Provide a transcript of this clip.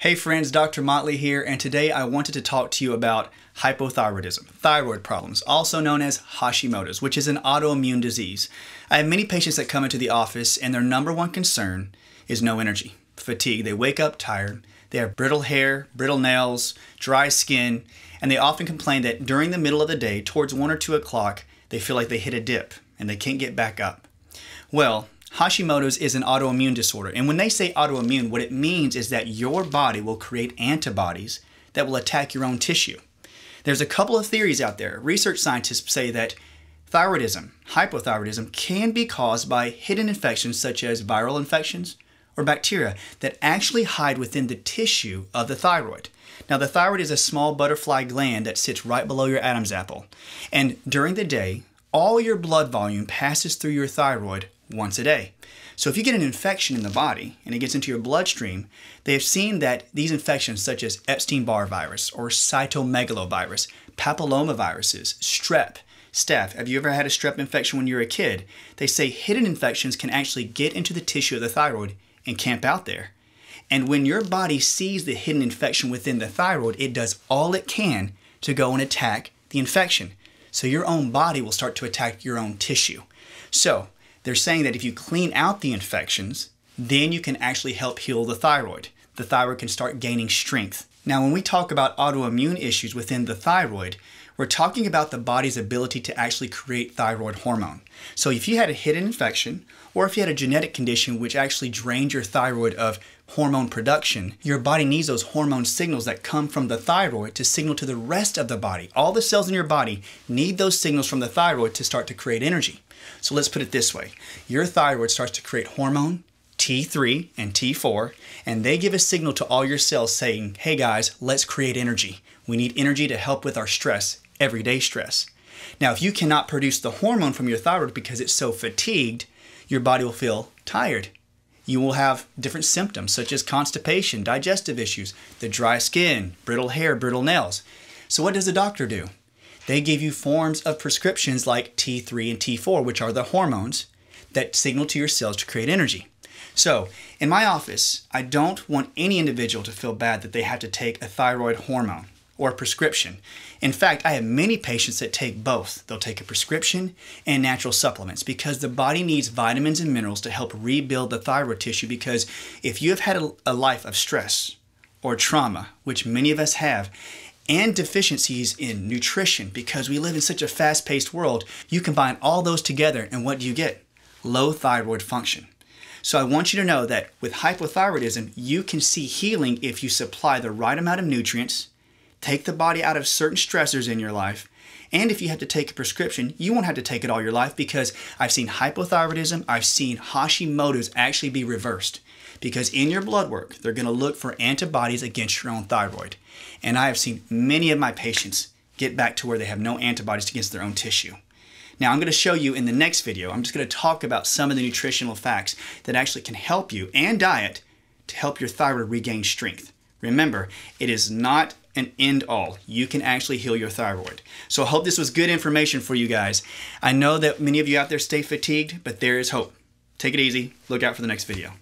Hey friends, Dr. Motley here, and today I wanted to talk to you about hypothyroidism, thyroid problems, also known as Hashimoto's, which is an autoimmune disease. I have many patients that come into the office and their number one concern is no energy, fatigue. They wake up tired, they have brittle hair, brittle nails, dry skin, and they often complain that during the middle of the day, towards 1 or 2 o'clock, they feel like they hit a dip and they can't get back up. Well, Hashimoto's is an autoimmune disorder. And when they say autoimmune, what it means is that your body will create antibodies that will attack your own tissue. There's a couple of theories out there. Research scientists say that thyroidism, hypothyroidism, can be caused by hidden infections such as viral infections or bacteria that actually hide within the tissue of the thyroid. Now, the thyroid is a small butterfly gland that sits right below your Adam's apple. And during the day, all your blood volume passes through your thyroid once a day. So if you get an infection in the body and it gets into your bloodstream, they have seen that these infections such as Epstein-Barr virus or cytomegalovirus, papillomaviruses, strep, staph. Have you ever had a strep infection when you were a kid? They say hidden infections can actually get into the tissue of the thyroid and camp out there. And when your body sees the hidden infection within the thyroid, it does all it can to go and attack the infection. So your own body will start to attack your own tissue. So they're saying that if you clean out the infections, then you can actually help heal the thyroid. The thyroid can start gaining strength. Now, when we talk about autoimmune issues within the thyroid, we're talking about the body's ability to actually create thyroid hormone. So if you had a hidden infection, or if you had a genetic condition which actually drained your thyroid of hormone production, your body needs those hormone signals that come from the thyroid to signal to the rest of the body. All the cells in your body need those signals from the thyroid to start to create energy. So let's put it this way. Your thyroid starts to create hormone, T3 and T4, and they give a signal to all your cells saying, hey guys, let's create energy. We need energy to help with our stress, everyday stress. Now, if you cannot produce the hormone from your thyroid because it's so fatigued, your body will feel tired. You will have different symptoms such as constipation, digestive issues, the dry skin, brittle hair, brittle nails. So what does the doctor do? They give you forms of prescriptions like T3 and T4, which are the hormones that signal to your cells to create energy. So, in my office, I don't want any individual to feel bad that they have to take a thyroid hormone or a prescription. In fact, I have many patients that take both. They'll take a prescription and natural supplements because the body needs vitamins and minerals to help rebuild the thyroid tissue because if you have had a, a life of stress or trauma, which many of us have, and deficiencies in nutrition because we live in such a fast paced world, you combine all those together and what do you get? Low thyroid function. So I want you to know that with hypothyroidism, you can see healing if you supply the right amount of nutrients, take the body out of certain stressors in your life, and if you have to take a prescription, you won't have to take it all your life because I've seen hypothyroidism, I've seen Hashimoto's actually be reversed. Because in your blood work, they're going to look for antibodies against your own thyroid. And I have seen many of my patients get back to where they have no antibodies against their own tissue. Now I'm going to show you in the next video, I'm just going to talk about some of the nutritional facts that actually can help you and diet to help your thyroid regain strength. Remember, it is not an end all. You can actually heal your thyroid. So I hope this was good information for you guys. I know that many of you out there stay fatigued, but there is hope. Take it easy. Look out for the next video.